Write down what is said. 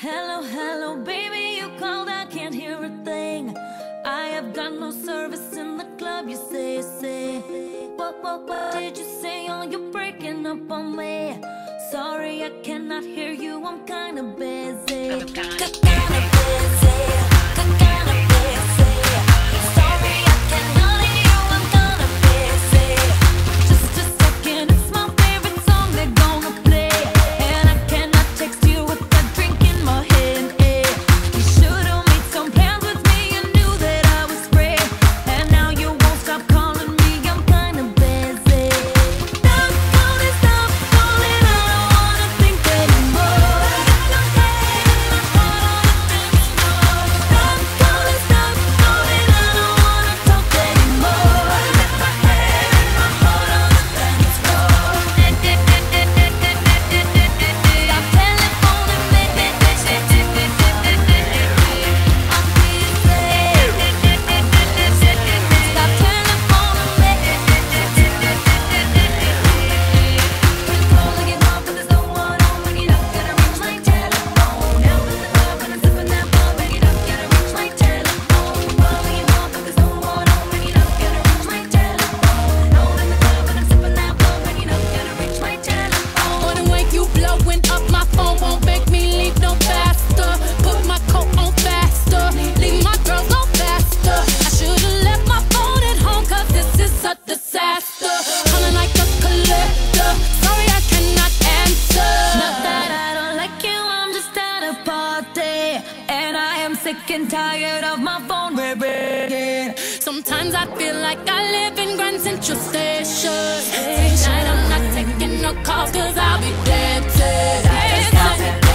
Hello, hello, baby, you called, I can't hear a thing. I have got no service in the club, you say, say. What, what, what did you say? Oh, you're breaking up on me. Sorry, I cannot hear you, I'm kinda busy. And I am sick and tired of my phone ringing. Sometimes I feel like I live in Grand Central Station. Tonight I'm not taking no calls cause I'll be dead today.